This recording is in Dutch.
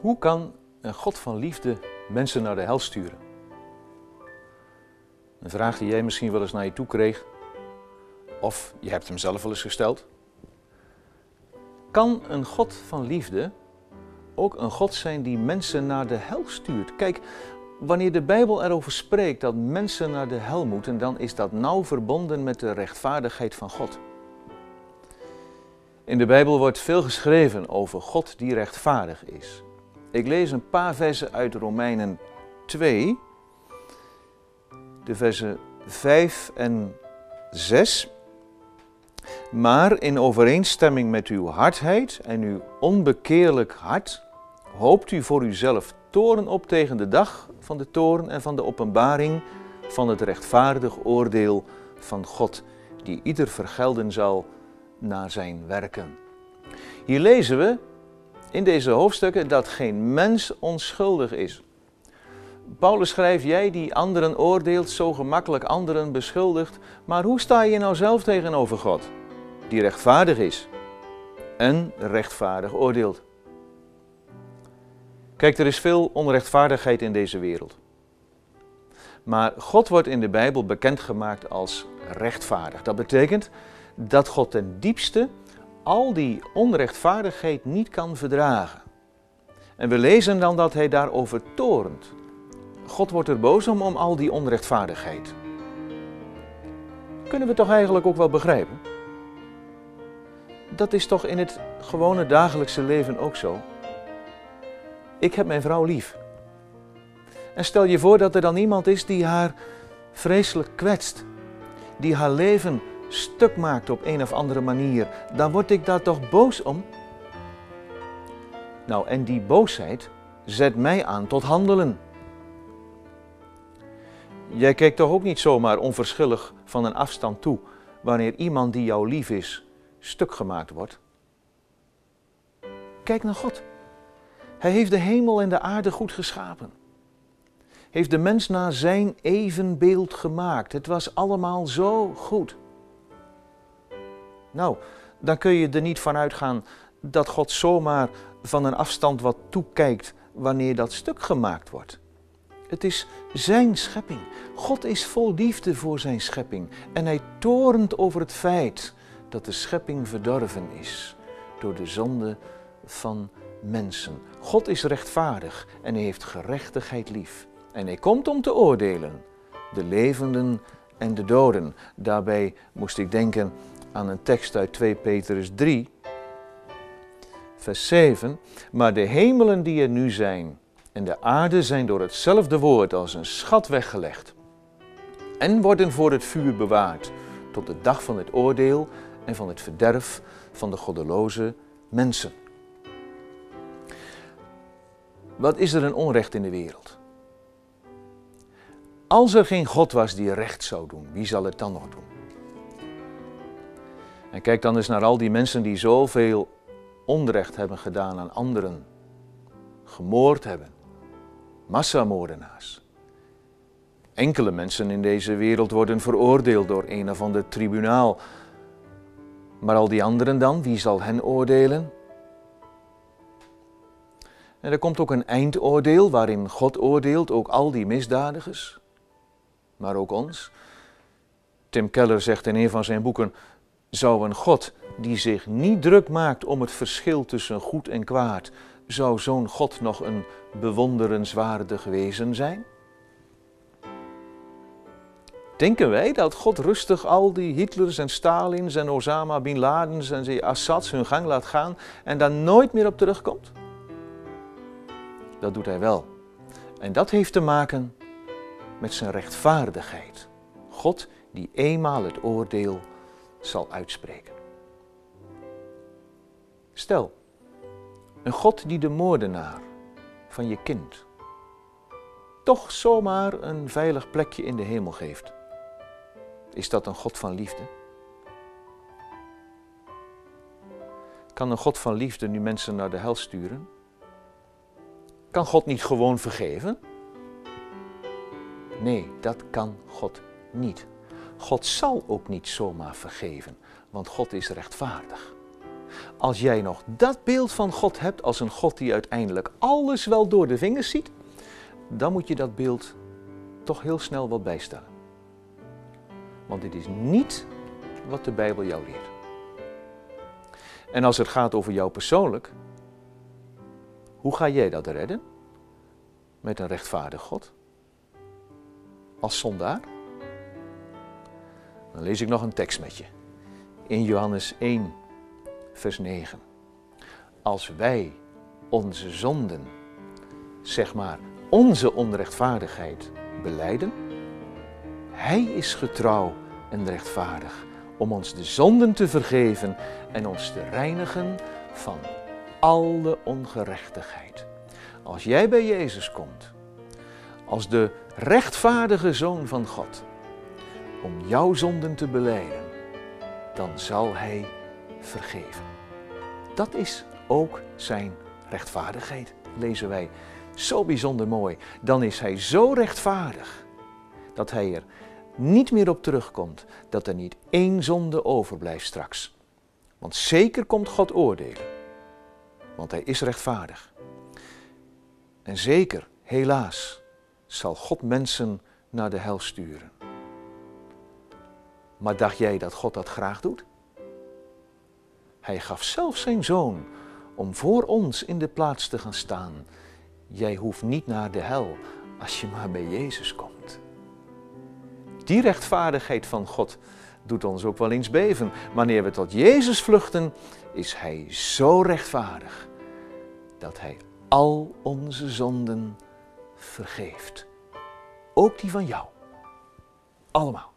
Hoe kan een God van liefde mensen naar de hel sturen? Een vraag die jij misschien wel eens naar je toe kreeg, of je hebt hem zelf wel eens gesteld. Kan een God van liefde ook een God zijn die mensen naar de hel stuurt? Kijk, wanneer de Bijbel erover spreekt dat mensen naar de hel moeten, dan is dat nauw verbonden met de rechtvaardigheid van God. In de Bijbel wordt veel geschreven over God die rechtvaardig is. Ik lees een paar versen uit Romeinen 2, de versen 5 en 6. Maar in overeenstemming met uw hardheid en uw onbekeerlijk hart, hoopt u voor uzelf toren op tegen de dag van de toren en van de openbaring van het rechtvaardig oordeel van God, die ieder vergelden zal naar zijn werken. Hier lezen we in deze hoofdstukken dat geen mens onschuldig is. Paulus schrijft, jij die anderen oordeelt, zo gemakkelijk anderen beschuldigt, maar hoe sta je nou zelf tegenover God, die rechtvaardig is en rechtvaardig oordeelt? Kijk, er is veel onrechtvaardigheid in deze wereld. Maar God wordt in de Bijbel bekendgemaakt als rechtvaardig. Dat betekent dat God ten diepste al die onrechtvaardigheid niet kan verdragen. En we lezen dan dat hij daarover torent. God wordt er boos om, om al die onrechtvaardigheid. Kunnen we toch eigenlijk ook wel begrijpen? Dat is toch in het gewone dagelijkse leven ook zo? Ik heb mijn vrouw lief. En stel je voor dat er dan iemand is die haar vreselijk kwetst, die haar leven stuk maakt op een of andere manier, dan word ik daar toch boos om? Nou, en die boosheid zet mij aan tot handelen. Jij kijkt toch ook niet zomaar onverschillig van een afstand toe wanneer iemand die jou lief is stuk gemaakt wordt? Kijk naar God. Hij heeft de hemel en de aarde goed geschapen. Heeft de mens naar zijn evenbeeld gemaakt. Het was allemaal zo goed. Nou, dan kun je er niet van uitgaan dat God zomaar van een afstand wat toekijkt wanneer dat stuk gemaakt wordt. Het is zijn schepping. God is vol liefde voor zijn schepping en hij torent over het feit dat de schepping verdorven is door de zonde van mensen. God is rechtvaardig en hij heeft gerechtigheid lief. En hij komt om te oordelen, de levenden en de doden. Daarbij moest ik denken aan een tekst uit 2 Petrus 3, vers 7. Maar de hemelen die er nu zijn en de aarde zijn door hetzelfde woord als een schat weggelegd en worden voor het vuur bewaard tot de dag van het oordeel en van het verderf van de goddeloze mensen. Wat is er een onrecht in de wereld? Als er geen God was die recht zou doen, wie zal het dan nog doen? En kijk dan eens naar al die mensen die zoveel onrecht hebben gedaan aan anderen, gemoord hebben, massamoordenaars. Enkele mensen in deze wereld worden veroordeeld door een of ander tribunaal. Maar al die anderen dan, wie zal hen oordelen? En er komt ook een eindoordeel waarin God oordeelt ook al die misdadigers, maar ook ons. Tim Keller zegt in een van zijn boeken: zou een God die zich niet druk maakt om het verschil tussen goed en kwaad, zou zo'n God nog een bewonderenswaardig wezen zijn? Denken wij dat God rustig al die Hitlers en Stalins en Osama Bin Ladens en die Assads hun gang laat gaan en daar nooit meer op terugkomt? Dat doet hij wel. En dat heeft te maken met zijn rechtvaardigheid. God die eenmaal het oordeel zal uitspreken. Stel, een God die de moordenaar van je kind toch zomaar een veilig plekje in de hemel geeft. Is dat een God van liefde? Kan een God van liefde nu mensen naar de hel sturen? Kan God niet gewoon vergeven? Nee, dat kan God niet. God zal ook niet zomaar vergeven, want God is rechtvaardig. Als jij nog dat beeld van God hebt als een God die uiteindelijk alles wel door de vingers ziet, dan moet je dat beeld toch heel snel wat bijstellen. Want dit is niet wat de Bijbel jou leert. En als het gaat over jou persoonlijk, hoe ga jij dat redden? Met een rechtvaardig God? Als zondaar? Dan lees ik nog een tekst met je. In Johannes 1, vers 9. Als wij onze zonden, zeg maar onze onrechtvaardigheid, beleiden, Hij is getrouw en rechtvaardig om ons de zonden te vergeven en ons te reinigen van alle ongerechtigheid. Als jij bij Jezus komt, als de rechtvaardige Zoon van God, om jouw zonden te beleiden, dan zal Hij vergeven. Dat is ook zijn rechtvaardigheid, lezen wij. Zo bijzonder mooi. Dan is Hij zo rechtvaardig dat Hij er niet meer op terugkomt, dat er niet één zonde overblijft straks. Want zeker komt God oordelen, want Hij is rechtvaardig. En zeker, helaas, zal God mensen naar de hel sturen. Maar dacht jij dat God dat graag doet? Hij gaf zelf zijn zoon om voor ons in de plaats te gaan staan. Jij hoeft niet naar de hel als je maar bij Jezus komt. Die rechtvaardigheid van God doet ons ook wel eens beven. Wanneer we tot Jezus vluchten, is Hij zo rechtvaardig dat Hij al onze zonden vergeeft. Ook die van jou. Allemaal.